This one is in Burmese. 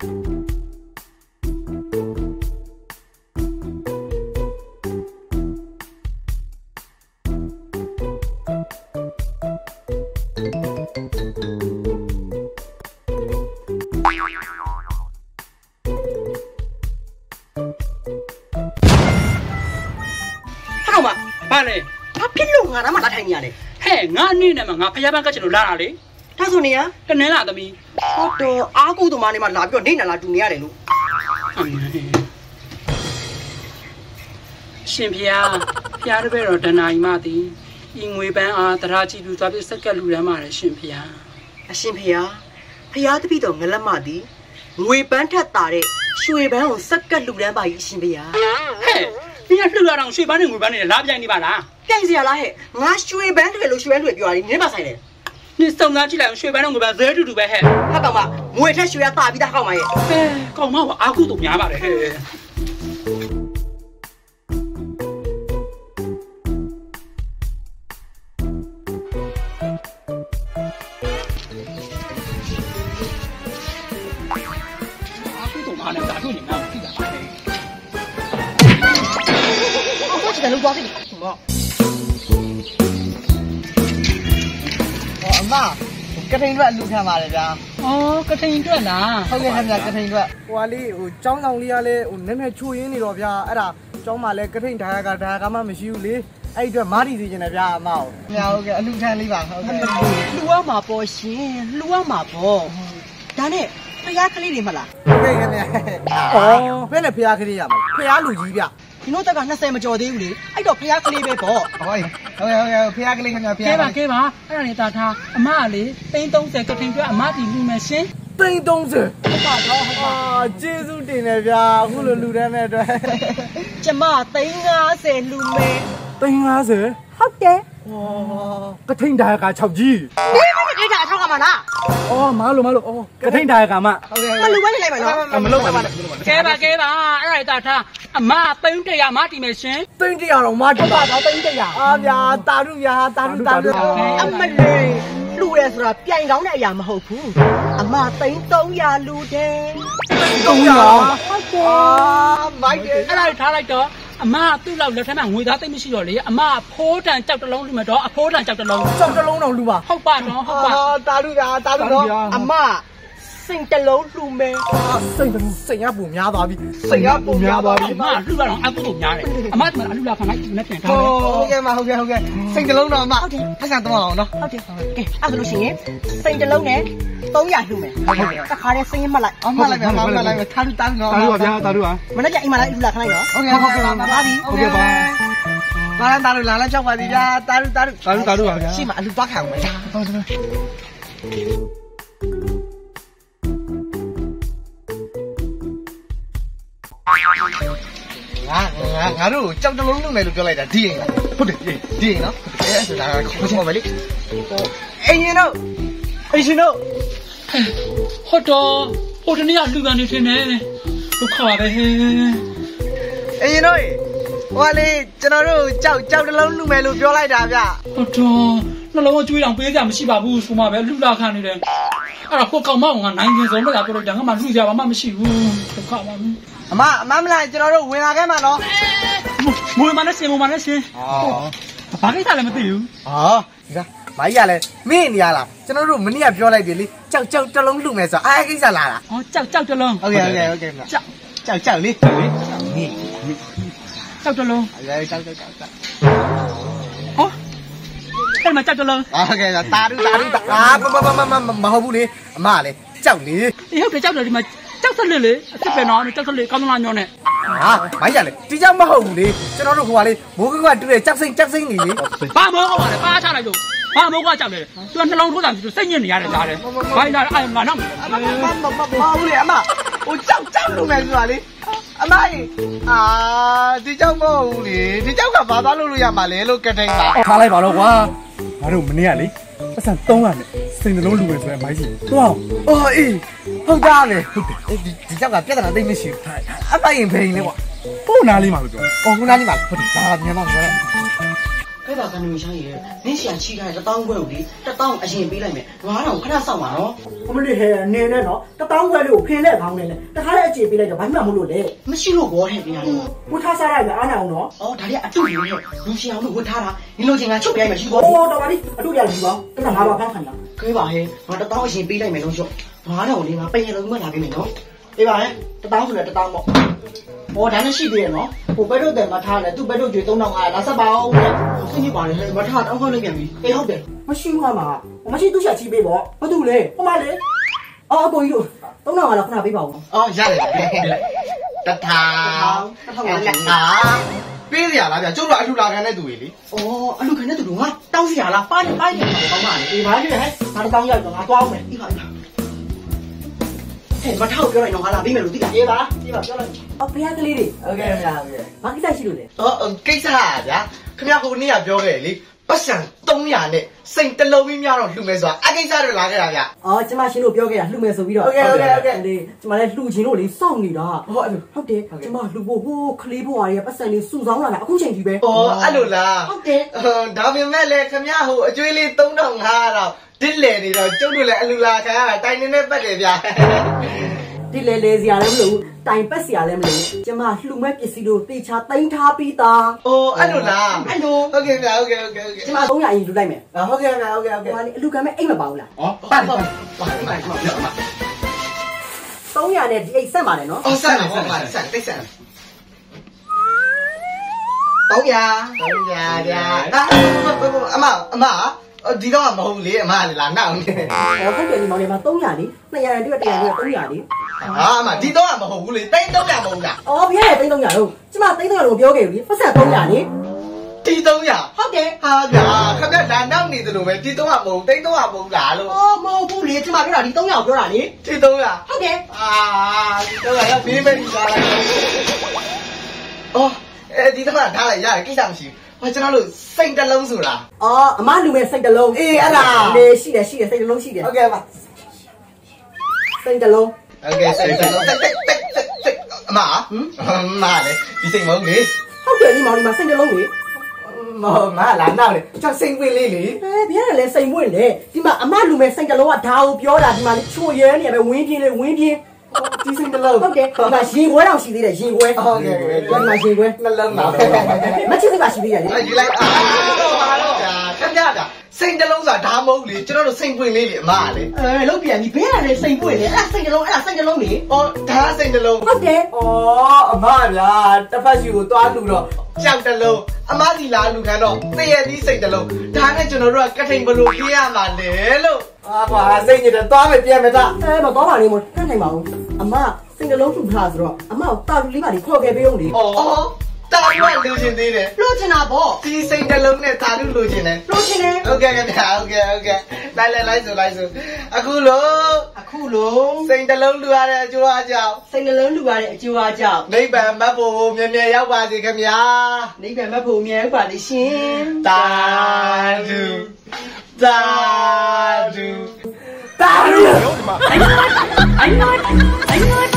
ဟဲ့ကောင်မဘာလဲဘာဖြစ်လို့ငါနားမှာလာထိုင်နေရလဲဟဲ့ငါအနေနဲ့မှာငါဖျားပန်းကတ်ချင်လို့လာတာလေဒါဆိုနေရတနင်္လာသမီး ဟုတ်တော့အားကိုးသမားနေမှာလာပြီးတော့နေနာလာတူနေရတယ်လို့ရှင်ဖျားဖျားတပည့်တော်တဏှာကြီးမသည်ဤငွေပန်းအားတရာကြည့်ပြီးသွားပြီးစက်ကက်လူရမ်းပါတယ်ရှင်ဖျားအရှင်ဖေဟာဖဟာတပိတော်ငလက်မသည်ငွေပန်းထက်တာတဲ့ရွှေပန်းကိုစက်ကတ်လူတန်းပါကြီးအရှင်ဖေဟာဟဲ့မင်းကလှူလာတော့ရွှေပန်းနဲ့ငွေပန်းနဲ့လာပြိုင်နေပါလားပြိုင်စရာလားဟဲ့ငါရွှေပန်းတွေလို့ရွှေပန်းတွေပြောရတယ်နင်းပါဆိုင်တယ် 你送他起来，水班弄个班，这就就白嘿。 ဟာကောင်မငွေထက်ရွှေကတာပြီးသားကောင်မရဲ့ 哎，搞嘛我阿姑都明白了嘿。阿姑都嘛呢，咋就你那自己 အမကထိန်အတွက်အလူခံပါတယ်ဗျာ။အော်ကထိန်အတွက်လား။ဟုတ်ကဲ့ခင်ဗျာကထိန်အတွက်ဟိုကလေးဟိုចောင်းဆောင်လေးကလည်းဟိုနည်းနည်းချွေရင်းနေတော့ဗျာအဲ့ဒါចောင်းမှာလည်းကထိန်ဓာရကဓာရကမှမရှိဘူးလေ။အဲ့အတွက်မာတီစီကျင်တယ်ဗျာအမဟုတ်။ခင်ဗျာဟုတ်ကဲ့အလူခံလေးပါဟုတ်ကဲ့။လှူရမှာပေါ့ရှင်။လှူရမှာပေါ့။ဒါနဲ့ဖျားကလေးတွေမလား။ဟုတ်ကဲ့ခင်ဗျာ။အော်ဘယ်နဲ့ဖျားကလေးရမှာလဲ။ဖျားလူကြီးဗျ။ ဒီတို့တက်က20မကျော်သေးဘူးလေအဲ့တော့ဖယားကလေးပဲပေါ့ဟုတ်ကဲ့ဟုတ်ကဲ့ဟုတ်ကဲ့ဖျားကလေးခင်ဗျာဖျားကဲပါကဲပါအဲ့ဒါနေတာထားအမကလေ330ကတင်ကျွအမတီလူမယ်ရှင်သိန်း30ဟုတ်ပါတော့ဟုတ်ပါကျေးဇူးတင်တယ်ဗျာအခုလိုလူတန်းတဲ့အတွက်ကျမ350လူမယ်သိန်း50ဟုတ်တယ် ဟောကထိန်ဒါရက6ကြီးဒီမမကိတာအထောက်ကမှာလားအော်မားလို့မားလို့အော်ကထိန်ဒါရကမှဟုတ်ကဲ့မလူပဲနေလိုက်ပါနော်မလုပ်ပါနဲ့ကဲပါကဲပါအဲ့ဒါနေတာထားအမ300အမတီမယ်ရှင်သိန်း100တော့မားဟုတ်ပါတော့သိန်း100အာဗျာတာရုဗျာတာရုတာရုအမလေးလူရဲဆိုတာပြိုင်ကောင်းတဲ့ အရာမဟုတ်ဘူးအမ300လူတယ်300ဟုတ်တယ်အာမိုက်တယ်အဲ့ဒါထားလိုက်တော့အမသူ့လောက်လက်ထက်မှာငွေသားသိမ့်မရှိတော့လေအမဖိုးတန်ကြောက်တလုံးလူမယ်တော့အဖိုးတန်ကြောက်တလုံးကြောက်တစ်လုံးတော့လူပါဟုတ်ပါတော့ဟုတ်ပါအာတာရုဗျာတာရုတော့အမ စိတ်တလုံးလူမယ်အာစိတ်ကစိတ်ရပူများသွားပြီစိတ်ရပူများသွားပြီအမလူလာတော့အကုသို့များတယ်အမကလည်းအလူလာခံလိုက်နဲ့ပြန်ထားတယ်ဟုတ်ကဲ့မဟုတ်ကဲ့ဟုတ်ကဲ့စိတ်ကလုံးတော့အမပတ်စံတော့အောင်နော်ဟုတ်တယ်ကဲအဲ့ဒါလို့ရှိရင်စိတ်တလုံးနဲ့300လူမယ်တခါတည်းစိတ်ရမှတ်လိုက်အမလိုက်ပါမလိုက်ပါထားတူတာနော်တာရုပါဗျာတာရုပါမနေ့ကအိမ်မှာလည်းလူလာခလိုက်နော်ဟုတ်ကဲ့ဟုတ်ကဲ့ပါပါပြီပါလာတာလူလာလာချောက်ပါစီဗျာတာတူတာတူတာရုတာရုပါဗျာရှိမအလူပါခံအောင်ဗျာဟုတ်တယ် ငါငါငါတို့ကြောက်တလုံးလုံးမယ်လို့ပြောလိုက်တာဒီရင်လားဟုတ်တယ်ဒီရင်နော်အဲဆိုတာခေါ်ချင်ပါပဲလေဟိုအင်းရင်တို့အင်းရှင်တို့ဟုတ်တော့ဟိုတနေ့ကလူကန်နေထင်တယ်ဒုက္ခပါပဲဟဲ့အင်းရင်တို့ဟိုကလေကျွန်တော်တို့ကြောက်ကြောက်တလုံးလူမယ်လို့ပြောလိုက်တာဗျဟုတ်တော့နှလုံးကကျွေးအောင်ပေးကြမရှိပါဘူးဆိုမှပဲလူလာခံနေတယ်အဲ့ဒါကိုကောင်မအောင်ကနိုင်ကျင်ဆုံးမလားပြောတော့ဒါကမှလူကြပါမှမရှိဘူးဒုက္ခပါပဲ အမအမမလားကျွန်တော်တို့ဝင်လာခဲ့မှာနော်မွေးမနဲ့ရှင်မွေးမနဲ့ရှင်အော်ဘာကိစ္စလည်းမသိဘူးအော်ဒီကမိုင်းရလဲမင်းနေရလားကျွန်တော်တို့မနေ့ကပြောလိုက်တယ်လေကြောက်ကြောက်တလုံးလူမယ်ဆိုအားကိစ္စလာတာอ๋อကြောက်ကြောက်တလုံးဟုတ်ကဲ့ဟုတ်ကဲ့ဟုတ်ကဲ့ကြောက်ကြောက်ကြောက်လေးကြောက်လေးနေကြောက်တလုံးအဲကြောက်ကြောက်ကြောက်ကြောက်ဟောအဲ့မှာကြောက်တလုံးဟုတ်ကဲ့တာတူတာတူအာမမမမမမဟုတ်ဘူးလေအမကလေကြောက်လေအေးဟုတ်တယ်ကြောက်တယ်ဒီမှာ ကြောက်ဆက်လက်လေအစ်စ်ပဲနော်ကြောက်ဆက်လက်ကောင်းလားညောနဲ့ဟာမိုင်းရလေဒီကြောက်မဟုတ်ဘူးလေကျွန်တော်တို့ဟိုကလေမိုးကကတူတဲ့ကြောက်စိမ့်ကြောက်စိမ့်နေလေဘာမောကပါလဲပါချလိုက်လို့ဘာမောကကြောက်လေသူကနှလုံးထိုးတာသူစိတ်ညစ်နေရတယ်ကြားတယ်ဘာလာအဲ့ငါနောက်အမမမမမဟုတ်လေအမဟိုကြောက်ကြောက်လူမယ်ဆိုတာလေအမကြီးအာဒီကြောက်မဟုတ်ဘူးလေဒီကြောက်ကဘာသွားလို့လို့ရမှာလဲလို့ကတိန်ပါထားလိုက်ပါတော့ကွာငါတို့မနေ့ကလေပတ်စံ300နဲ့ စိတ်နှလုံးလူပဲဆိုရင်မိုင်းကြီးတွားအော်အေးဟုတ်သားလေဟုတ်တယ်ဒီဒီကြောက်ကပြဿနာသိမ့်မရှိဘူးအမရင်ဖိန်လေကွာပို့နာလေးမှာလို့ပြောအော်ခုနကဒီမှာဟုတ်တယ်ဒါကမြန်တော့မြန်တော့က အဲ့ဒါကနေမရှိရင်နင်းရှာချီထားတဲ့တောင်းခွဲကိုလေတတောင်းအရင်ပေးလိုက်မယ်9000ခဏစောင့်ပါနော်အမလေးဟဲနေနဲ့နော်တပေါင်းခွဲလေးကိုဖင်လက်ခေါင်းနဲ့လေတခါလေးအခြေပေးလိုက်တော့ဘာမှမလို့လေမရှိလို့ဘောထဲပြရတယ်ဝတ်ထားစားလိုက်ပဲအားနာအောင်နော်အော်ဒါလေးအတူကြီးရဲ့လူရှင်အောင်လို့ဝတ်ထားတာဒီလိုချင်းကချုပ်ပြိုင်မှရှိအိုဘေားတော်ပါလိအတူရယူပါအဲ့ဒါငါပါဖမ်းခံတာခဲပါဟဲ့ငါတတောင်းအရင်ပေးလိုက်မယ်လို့ရှော့9000လေးငါပိတ်ရလုံးမှလာပေးမယ်နော် အေးပါဟဲ့တတောင်းဆိုလည်းတတောင်းပေါ့ဟောဒါနဲ့ရှိသေးတယ်နော်ဟိုဘက်တော့တယ်မထားနဲ့သူ့ဘက်တော့ကျွေ3500လာဆက်ပါအောင်လေဆင်းကြည့်ပါလေဟဲ့မထားတောင်းခွဲလိုက်ပြန်ပြီအေးဟုတ်တယ်မရှိဘူးမှာမရှိသူ့ရှာချီပေးပေါ့ဘာတူလဲဟိုမလေးအော်အကိုကြီးတို့3500လောက်ခဏပေးပါဦးအော်ရတယ်တထာလက်ကာပေးရလားဗျကျုပ်တို့အလှလာခံတဲ့သူတွေလေအော်အလူခံတဲ့သူကငါတောင်းစီရလားပါတယ်ပါတယ်ကောင်းပါလေဒီဘာကြီးလဲငါတောင်းရောက်တော့ငါသွားအောင်မယ်ဒီပါဒီပါ ဟဲ့မထားပြောလိုက်တော့ငါလာပေးမယ်လို့သိလားအေးပါဒီပါပြောလိုက်အော်ဖះကလေးတွေဟုတ်ကဲ့ဗျာဟုတ်ကဲ့ဘာကိစ္စရှိလို့လဲဟောကိစ္စอ่ะဗျာခင်ဗျာဟိုနေ့ကပြောခဲ့လေပတ်စံ300နဲ့စိတ်တလုံးကြီးများတော့လှူမယ်ဆိုတာအကိစ္စတွေလာခဲ့တာဗျာအော်ကျမရှင်တို့ပြောခဲ့တာလှူမယ်ဆိုပြီးတော့လေကျမလည်းလှူခြင်းလို့လေစောင့်နေတာဟုတ်ဟုတ်တယ်ကျမလှူဖို့ဟိုးကလေးဘွားရဲ့ပတ်စံလေးစုဆောင်းလာတာအခုချိန်ကြီးပဲဩအဲ့လိုလားဟုတ်တယ်ဟိုဒါပေမဲ့လေခင်ဗျာဟိုအကျွေးလေး3500တော့ တစ်လေနေတော့ကျုပ်တို့လည်းအလှလာခံရတာတိုင်နေနဲ့ပတ်တယ်ဗျာဒီလေလေစရာလည်းမလိုတိုင်ပတ်စရာလည်းမလိုကျမလှူမဲ့ပစ္စည်းတို့တေချာတင်ထားပြီးသားဩအဲ့လိုလားအဲ့လိုဟုတ်ကဲ့ဗျာဟုတ်ကဲ့ဟုတ်ကဲ့ဟုတ်ကဲ့ကျမ300အရင်လှူလိုက်မယ်ဟုတ်ကဲ့ဗျာဟုတ်ကဲ့ဟုတ်ကဲ့ဟိုလေအလူကမဲ့အိတ်မပါဘူးလားဩပတ်ပတ်ပတ်ပတ်ပတ်300နဲ့ဒီအိတ်ဆက်ပါလေနော်ဩဆက်ပါဆက်ပါဆက်တိတ်ဆက်300 300ဗျာအမအမ ဒီတော့မဟုတ်လေအမလာနောက်နေဟောဟုတ်တယ်ဒီမောင်လေးမှာ300လေ200ရတဲ့100ရတဲ့300လေဟာအမဒီတော့မဟုတ်ဘူးလေတိတ်300မဟုတ်လားအော်ဖျက်ရ300လုံးကျမ300လုံးပြောခဲ့ပြီပတ်စံ300လေတီ300ဟုတ်တယ်ဟာဗျာခက်ခက်လာနောက်နေတယ်လို့ပဲတီ300မဟုတ်တိတ်300မဟုတ်လားလို့အော်မဟုတ်ဘူးလေကျမပြောတာဒီ300ကိုပြောတာလေတီ300ဟုတ်တယ်အာဒီတော့ရဘေးမဲ့ဒီစားလိုက်အော် အဲဒီတော့ထားလိုက်ရတယ်ကိစ္စမရှိဘူးဟာကျွန်တော်တို့စိတ်တလုံးဆိုတာအော်အမလူမဲ့စိတ်တလုံးအေးအဲ့ဒါလေရှိတယ်ရှိတယ်စိတ်တလုံးရှိတယ်ဟုတ်ကဲ့ပါစိတ်တလုံးဟုတ်ကဲ့စိတ်တလုံးအမအမလေဒီစိတ်မုန်းလေဟုတ်တယ်ဒီမောင်ဒီမှာစိတ်တလုံးလေမောမလာနောက်လေကျွန်စိတ်ပွင့်လေးလေအဲဘယ်ရလဲစိတ်ပွင့်လေဒီမှာအမလူမဲ့စိတ်တလုံးကဒါကိုပြောတာဒီမှာလေချို့ရဲနေရပဲဝင်းပြင်းလေဝင်းပြင်း ဒီစိတ်တစ်လုံးဟုတ်တယ်ဒီမှာရင်ခွဲတော့ရှိသေးတယ်ရင်ခွဲဟုတ်ကဲ့ဒီမှာရင်ခွဲနှလုံးပါမချစ်စိတ်ပါရှိသေးတယ်လေအဲ့ဒီလိုက်အာတော့ပါတော့ဗျာခင်ဗျာက စိတ်တလုံးဆိုတာဒါမဟုတ်လေကျွန်တော်တို့စိတ်ပွင့်လေးလေအမလေအဲလုတ်ပြန်ပြီဘယ်ရလဲစိတ်ပွင့်လေအဲ့ဒါစိတ်တစ်လုံးအဲ့ဒါစိတ်တစ်လုံးလေအော်ဒါစိတ်တလုံးဟုတ်တယ်ဩအမဗျာတစ်ဖက်ရှိကိုသွားလူတော့ကြောက်တလုံးအမစီလာလူခံတော့တည့်ရသီးစိတ်တလုံးဒါနဲ့ကျွန်တော်တို့ကကထိန်ဘလို့ပြရမှာလေလို့အာကွာစိတ်ညစ်တယ်သွားမယ်ပြန်မယ်တာအဲမတော်ပါနဲ့မတတ်နိုင်ပါဘူးအမစိတ်တစ်လုံးထူထားဆိုတော့အမကိုတာလူလေးပါလေခေါ်ခဲ့ပေးအောင်လေအော် တာရွက်လူချင်းသေးတယ်လို့ချင်တာပေါ့ဒီစိတ်တလုံးနဲ့တာလူလူချင်းတယ်လို့ချင်တယ်ဟုတ်ကဲ့ခင်ဗျာဟုတ်ကဲ့ဟုတ်ကဲ့လိုက်လိုက်လိုက်ဆိုလိုက်ဆိုအခုလို့အခုလုံးစိတ်တလုံးလူရတဲ့အကျိုးအကြောင်းစိတ်နှလုံးလူရတဲ့အကျိုးအကြောင်းနိဗ္ဗာန်မတ်ဖို့မြဲမြဲရောက်ပါစေခင်ဗျာနိဗ္ဗာန်မဖို့မြဲပါလိမ့်ရှင်တာဒူတာဒူတာလူ I'm not. I'm not. I'm not.